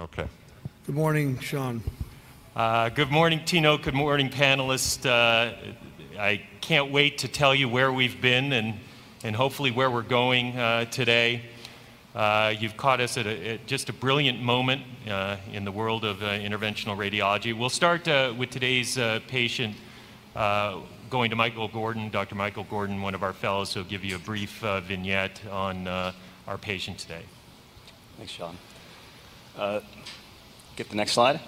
Okay. Good morning, Shawn. Uh, good morning, Tino. Good morning, panelists. Uh, I can't wait to tell you where we've been and, and hopefully where we're going uh, today. Uh, you've caught us at, a, at, just a brilliant moment uh, in the world of uh, interventional radiology. We'll start with today's patient going to Michael Gordon, Dr. Michael Gordon, one of our fellows, who'll give you a brief vignette on our patient today. Thanks, Shawn. Uh, get the next slide.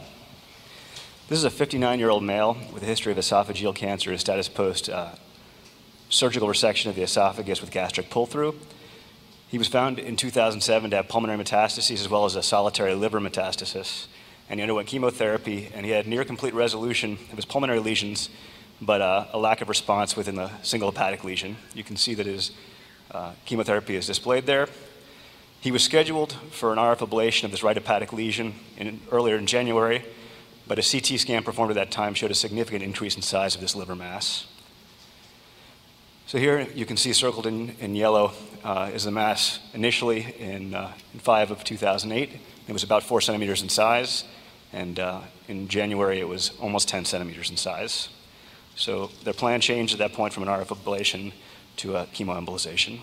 This is a 59 year old male with a history of esophageal cancer, his status post uh, surgical resection of the esophagus with gastric pull through. He was found in 2007 to have pulmonary metastases as well as a solitary liver metastasis. And he underwent chemotherapy, and he had near complete resolution of his pulmonary lesions, but uh, a lack of response within the single hepatic lesion. You can see that his uh, chemotherapy is displayed there. He was scheduled for an RF ablation of this right hepatic lesion in, earlier in January, but a CT scan performed at that time showed a significant increase in size of this liver mass. So here you can see circled in, in yellow uh, is the mass initially in, uh, in 5 of 2008. It was about 4 centimeters in size, and uh, in January it was almost 10 centimeters in size. So their plan changed at that point from an RF ablation to a chemoembolization.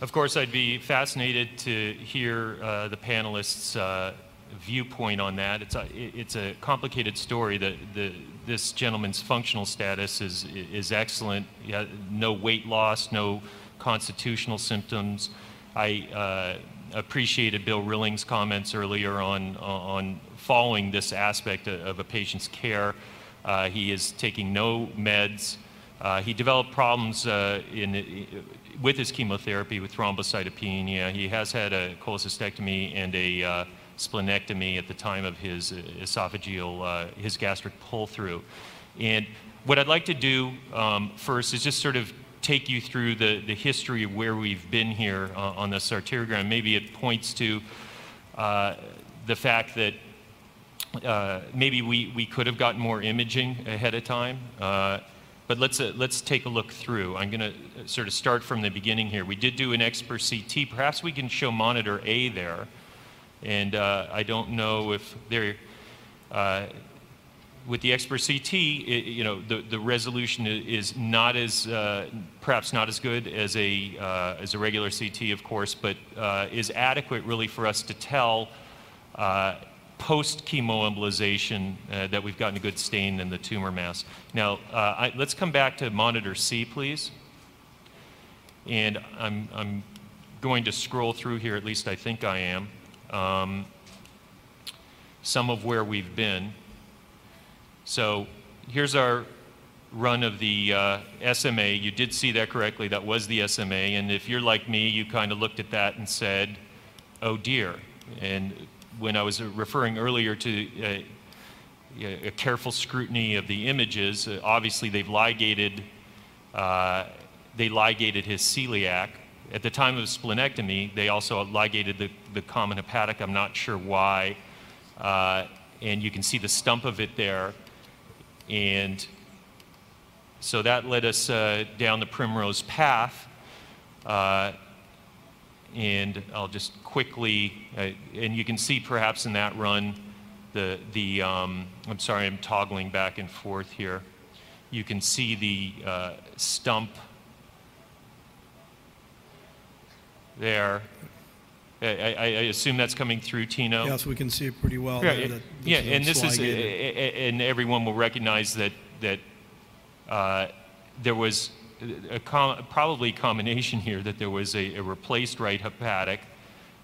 Of course, I'd be fascinated to hear uh, the panelists' uh, viewpoint on that. It's a, it's a complicated story. The, the, this gentleman's functional status is, is excellent. no weight loss, no constitutional symptoms. I uh, appreciated Bill Rilling's comments earlier on, on following this aspect of a patient's care. Uh, he is taking no meds. Uh, he developed problems uh, in, with his chemotherapy with thrombocytopenia. He has had a cholecystectomy and a uh, splenectomy at the time of his esophageal, uh, his gastric pull through. And what I'd like to do um, first is just sort of take you through the, the history of where we've been here uh, on this arteriogram. Maybe it points to uh, the fact that uh, maybe we, we could have gotten more imaging ahead of time. Uh, but let's, uh, let's take a look through. I'm going to uh, sort of start from the beginning here. We did do an XperCT. Perhaps we can show monitor A there. And uh, I don't know if they're, uh, with the XperCT, it, you know, the, the resolution is not as, uh, perhaps not as good as a, uh, as a regular CT, of course, but is adequate really for us to tell post chemoembolization uh, that we've gotten a good stain in the tumor mass. Now, uh, I, let's come back to monitor C, please. And I'm, I'm going to scroll through here, at least I think I am, um, some of where we've been. So here's our run of the uh, SMA. You did see that correctly. That was the SMA. And if you're like me, you kind of looked at that and said, oh dear. And when I was referring earlier to uh, a careful scrutiny of the images, uh, obviously they've ligated, uh, they ligated his celiac. At the time of splenectomy, they also ligated the, the common hepatic. I'm not sure why. Uh, and you can see the stump of it there. And so that led us uh, down the primrose path. Uh, and I'll just quickly, uh, and you can see perhaps in that run, the, the um, I'm sorry, I'm toggling back and forth here. You can see the uh, stump there. I, I, I, assume that's coming through, Tino. Yes, we can see it pretty well. Yeah, there, yeah and this is, and everyone will recognize that that uh, there was a com probably combination here that there was a, a replaced right hepatic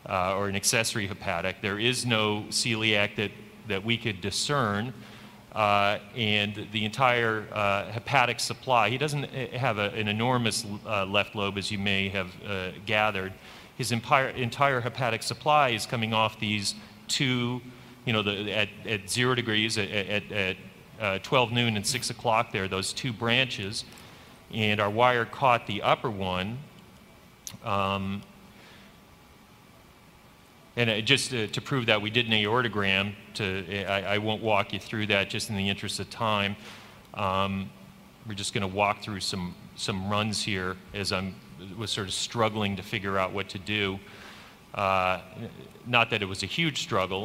uh, or an accessory hepatic. There is no celiac that, that we could discern. Uh, and the entire uh, hepatic supply, he doesn't uh, have a, an enormous uh, left lobe, as you may have uh, gathered. His entire, entire hepatic supply is coming off these two, you know, the, at, at zero degrees, at, at, at 12 noon and 6 o'clock there, those two branches and our wire caught the upper one. Um, and just to, to, prove that, we did an aortogram. To, I, I, won't walk you through that just in the interest of time. Um, we're just going to walk through some, some runs here as I was sort of struggling to figure out what to do. Uh, Not that it was a huge struggle,